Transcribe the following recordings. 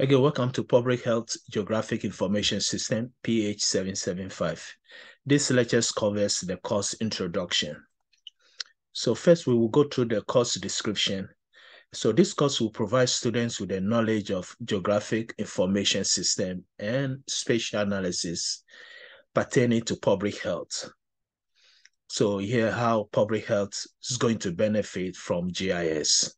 Again, welcome to Public Health Geographic Information System, PH775. This lecture covers the course introduction. So first we will go through the course description. So this course will provide students with the knowledge of geographic information system and spatial analysis pertaining to public health. So here how public health is going to benefit from GIS.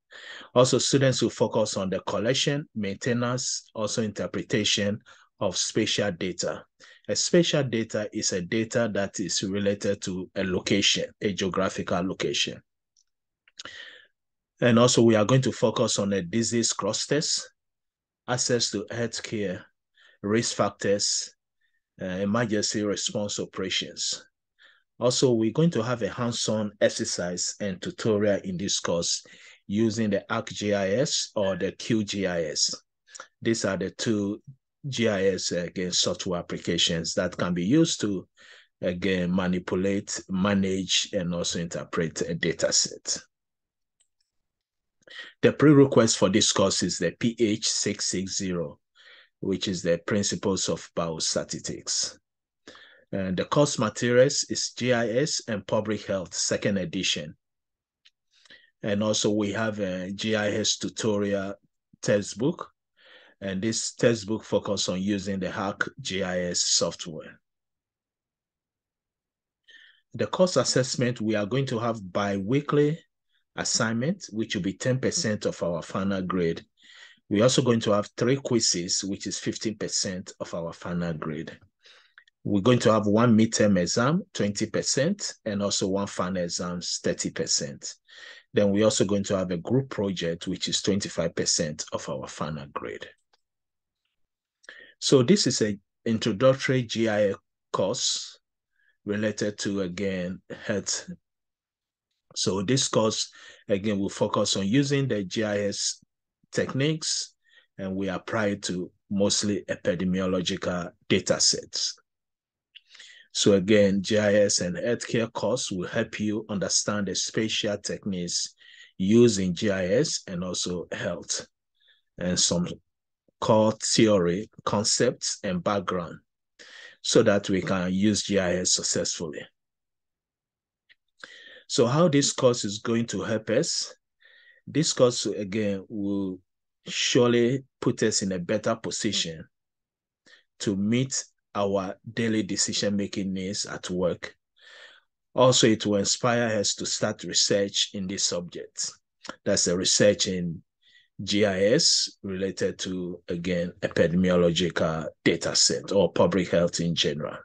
Also, students will focus on the collection, maintenance, also interpretation of spatial data. A spatial data is a data that is related to a location, a geographical location. And also we are going to focus on a disease clusters, access to healthcare, risk factors, uh, emergency response operations. Also, we're going to have a hands-on exercise and tutorial in this course using the ArcGIS or the QGIS. These are the two GIS again software applications that can be used to again manipulate, manage, and also interpret a data set. The prerequisite for this course is the PH660, which is the Principles of Biostatistics. And the course materials is GIS and Public Health, second edition. And also we have a GIS tutorial textbook. And this textbook focus on using the ArcGIS software. The course assessment, we are going to have bi-weekly assignment, which will be 10% of our final grade. We're also going to have three quizzes, which is 15% of our final grade. We're going to have one midterm exam, 20%, and also one final exam, 30%. Then we're also going to have a group project, which is 25% of our final grade. So this is a introductory GIS course related to, again, health. So this course, again, will focus on using the GIS techniques, and we apply it to mostly epidemiological data sets. So again, GIS and healthcare course will help you understand the spatial techniques using GIS and also health and some core theory, concepts, and background so that we can use GIS successfully. So how this course is going to help us? This course, again, will surely put us in a better position to meet our daily decision making needs at work. Also, it will inspire us to start research in this subject. That's a research in GIS related to, again, epidemiological data set or public health in general.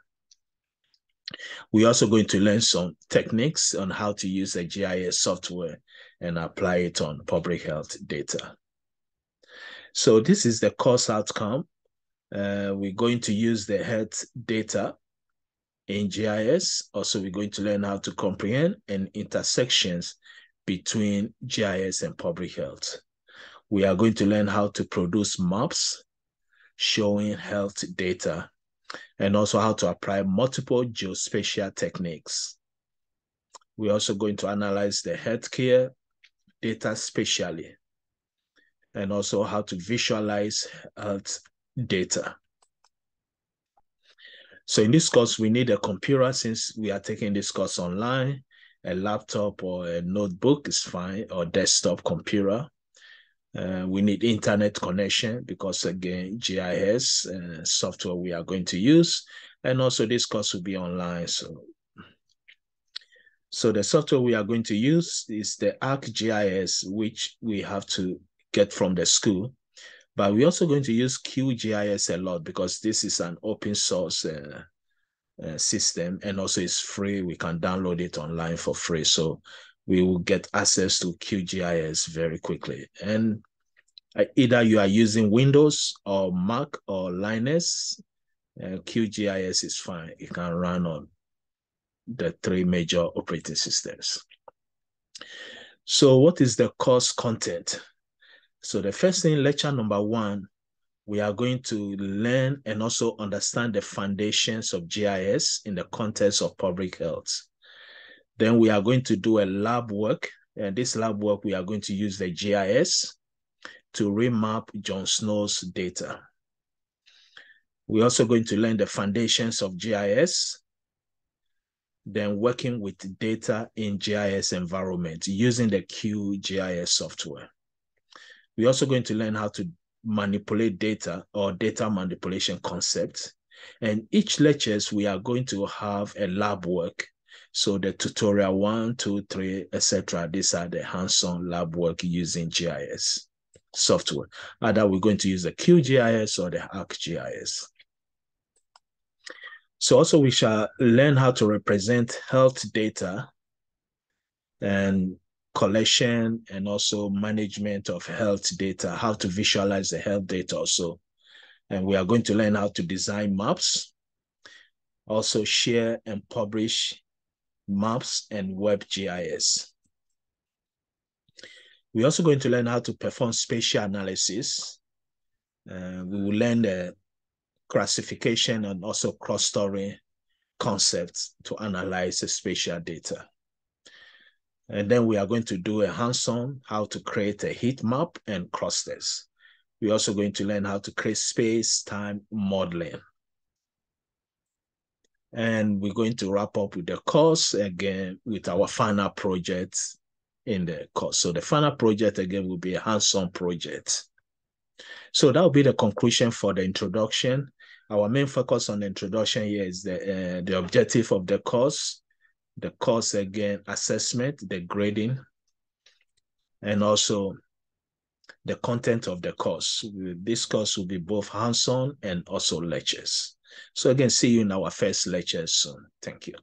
We're also going to learn some techniques on how to use the GIS software and apply it on public health data. So this is the course outcome uh, we're going to use the health data in GIS. Also, we're going to learn how to comprehend and intersections between GIS and public health. We are going to learn how to produce maps showing health data and also how to apply multiple geospatial techniques. We're also going to analyze the healthcare data spatially and also how to visualize health data. So in this course, we need a computer since we are taking this course online. A laptop or a notebook is fine, or desktop computer. Uh, we need internet connection because again, GIS uh, software we are going to use. And also this course will be online. So, so the software we are going to use is the ArcGIS, which we have to get from the school. But we're also going to use QGIS a lot because this is an open source uh, uh, system and also it's free. We can download it online for free. So we will get access to QGIS very quickly. And uh, either you are using Windows or Mac or Linux, uh, QGIS is fine. It can run on the three major operating systems. So what is the course content? So the first thing, lecture number one, we are going to learn and also understand the foundations of GIS in the context of public health. Then we are going to do a lab work. And this lab work, we are going to use the GIS to remap John Snow's data. We're also going to learn the foundations of GIS, then working with data in GIS environment using the QGIS software. We're also going to learn how to manipulate data or data manipulation concepts. And each lectures, we are going to have a lab work. So the tutorial one, two, three, etc. These are the hands-on lab work using GIS software. Either we're going to use the QGIS or the ArcGIS. So also we shall learn how to represent health data and collection and also management of health data, how to visualize the health data also. And we are going to learn how to design maps, also share and publish maps and web GIS. We're also going to learn how to perform spatial analysis. Uh, we will learn the classification and also clustering concepts to analyze the spatial data. And then we are going to do a hands-on how to create a heat map and clusters. We're also going to learn how to create space-time modeling. And we're going to wrap up with the course again with our final project in the course. So the final project again will be a hands-on project. So that will be the conclusion for the introduction. Our main focus on the introduction here is the, uh, the objective of the course, the course again, assessment, the grading, and also the content of the course. This course will be both hands-on and also lectures. So again, see you in our first lecture soon. Thank you.